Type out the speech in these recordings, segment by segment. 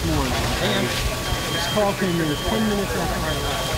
through all this morning. And this call came in 10 minutes after I left.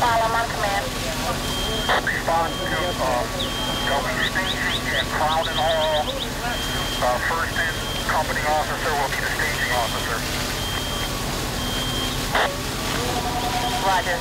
Follow my command. Respond to, uh, there'll be staging at Crowden Hall. Uh, first in company officer will be the staging officer. Roger.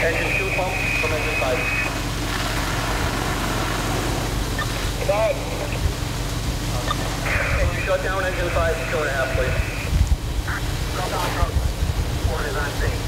Engine two pump from engine side. About. Engine shut down, engine side, two and a half, please. Come down, truck. One is on scene.